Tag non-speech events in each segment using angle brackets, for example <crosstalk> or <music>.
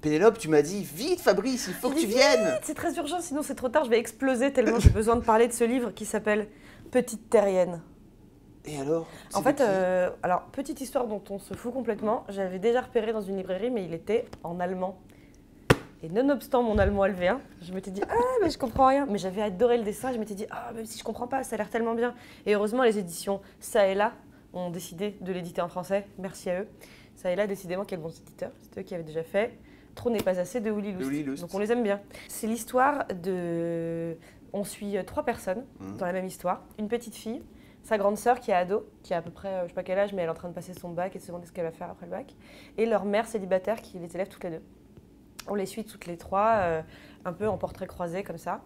Pénélope, tu m'as dit vite Fabrice, il faut que tu viennes. C'est très urgent, sinon c'est trop tard, je vais exploser tellement j'ai besoin de parler de ce livre qui s'appelle Petite Terrienne. Et alors? En fait, euh, alors petite histoire dont on se fout complètement. J'avais déjà repéré dans une librairie, mais il était en allemand. Et nonobstant mon allemand LV1, je m'étais dit ah mais je comprends rien. Mais j'avais adoré le dessin. Je m'étais dit ah même si je comprends pas, ça a l'air tellement bien. Et heureusement les éditions ça et là ont décidé de l'éditer en français. Merci à eux. Ça et là décidément quels bons éditeurs. C'est eux qui avaient déjà fait. Trop n'est pas assez de Willy Lust. Donc on les aime bien. C'est l'histoire de. On suit trois personnes Mhm. dans la même histoire. Une petite fille, sa grande sœur qui est ado, qui a à peu près, euh, je sais pas quel âge, mais elle est en train de passer son bac et se demander ce qu'elle va faire après le bac. Et leur mère célibataire qui les élève toutes les deux. On les suit toutes les trois, euh, un peu en portrait croisé comme ça.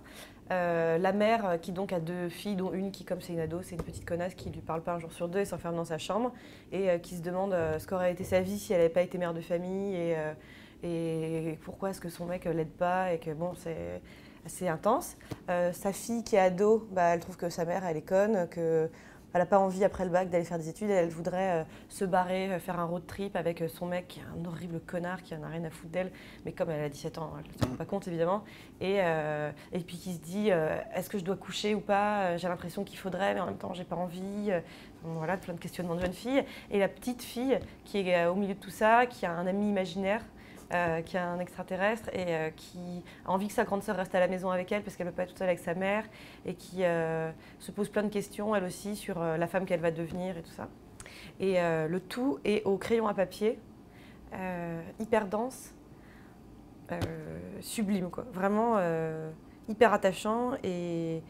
Euh, la mère euh, qui donc a deux filles, dont une qui, comme c'est une ado, c'est une petite connasse qui lui parle pas un jour sur deux et s'enferme dans sa chambre et euh, qui se demande euh, ce qu'aurait été sa vie si elle n'avait pas été mère de famille et, euh, et pourquoi est-ce que son mec l'aide pas et que bon, c'est assez intense. Euh, sa fille qui est ado, bah, elle trouve que sa mère, elle est conne, que elle n'a pas envie après le bac d'aller faire des études, elle voudrait euh, se barrer, euh, faire un road trip avec son mec qui est un horrible connard qui en a rien à foutre d'elle, mais comme elle a 17 ans, elle ne se rend pas compte évidemment. Et, et puis qui se dit est-ce que je dois coucher ou pas? J'ai l'impression qu'il faudrait, mais en même temps j'ai pas envie. Voilà, plein de questionnements de jeune fille. Et la petite fille qui est au milieu de tout ça, qui a un ami imaginaire. Euh, qui est un extraterrestre et euh, qui a envie que sa grande sœur reste à la maison avec elle parce qu'elle ne peut pas être toute seule avec sa mère et qui euh, se pose plein de questions elle aussi sur la femme qu'elle va devenir et tout ça. Et le tout est au crayon à papier, hyper dense, sublime quoi. Vraiment hyper attachant et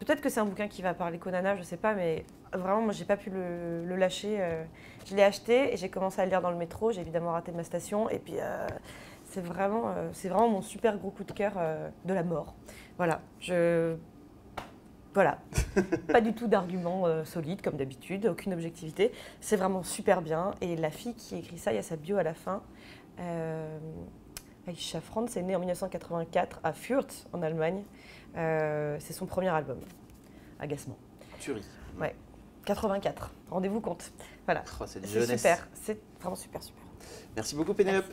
peut-être que c'est un bouquin qui va parler Konana, je sais pas, mais vraiment moi j'ai pas pu le, le lâcher. euh. je l'ai acheté et j'ai commencé à le lire dans le métro. J'ai évidemment raté ma station et puis euh, c'est vraiment, euh, c'est vraiment mon super gros coup de cœur euh, de la mort. Voilà, je voilà, <laughs> pas du tout d'argument euh, solide comme d'habitude, aucune objectivité. C'est vraiment super bien. Et la fille qui écrit ça, il y a sa bio à la fin. Aisha Franz est née en 1984 à Fürth, en Allemagne. Euh, c'est son premier album. Agacement. Tuerie. Ouais. 84. Rendez-vous compte. Voilà. Oh, c'est super. C'est vraiment super, super. Merci beaucoup Pénélope.